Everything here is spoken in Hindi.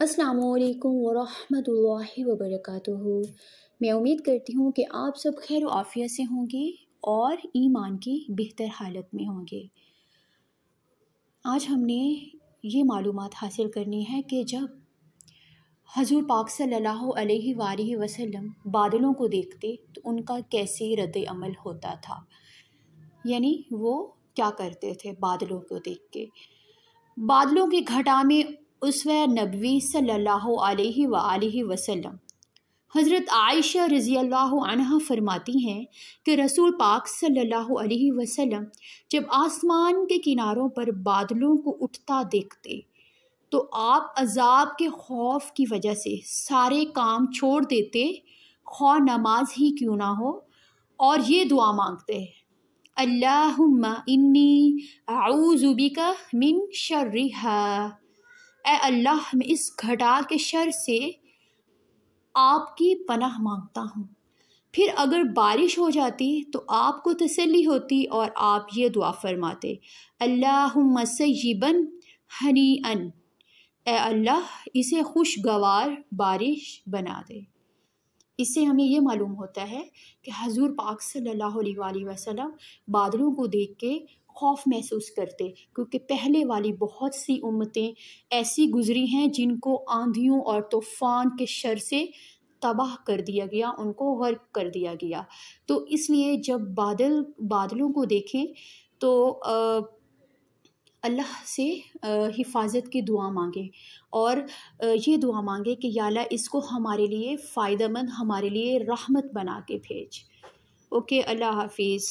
अस्सलाम वालेकुम वरहमतुल्लाहि वबरकातुहू। मैं उम्मीद करती हूँ कि आप सब खैर आफियत से होंगे और ईमान की बेहतर हालत में होंगे। आज हमने ये मालूम हासिल करनी है कि जब हजूर पाक सल्लल्लाहु अलैहि वसल्लम बादलों को देखते तो उनका कैसे रद्द अमल होता था? यानी वो क्या करते थे बादलों को देख के? बादलों की घटा में उसव नबी सल्लल्लाहु अलैहि वसल्लम। हज़रत आयशा रज़ी अल्लाह फरमाती हैं कि रसूल पाक सल्लल्लाहु अलैहि वसल्लम जब आसमान के किनारों पर बादलों को उठता देखते तो आप अजाब के खौफ की वजह से सारे काम छोड़ देते खौ नमाज़ ही क्यों ना हो? और ये दुआ मांगते हैं, अल्लाहुम्मा इन्नी आऊज़ुबिका मिन शर्रिहा। ए अल्लाह, मैं इस घटा के शर से आपकी पनाह माँगता हूँ। फिर अगर बारिश हो जाती तो आपको तसल्ली होती और आप ये दुआ फरमाते अल्लाह सय्यबन हनी अन ए अल्लाह, इसे खुशगवार बारिश बना दे। इससे हमें ये मालूम होता है कि हजूर पाक सल्लल्लाहु अलैहि वसल्लम बादलों को देख के खौफ महसूस करते, क्योंकि पहले वाली बहुत सी उम्मतें ऐसी गुजरी हैं जिनको आंधियों और तूफ़ान के शर से तबाह कर दिया गया, उनको गर्क कर दिया गया। तो इसलिए जब बादल, बादलों को देखें तो अल्लाह से हिफाजत की दुआ मांगे और ये दुआ मांगे कि याला इसको हमारे लिए फ़ायदेमंद, हमारे लिए रहमत बना के भेज। ओके, अल्लाह हाफिज़।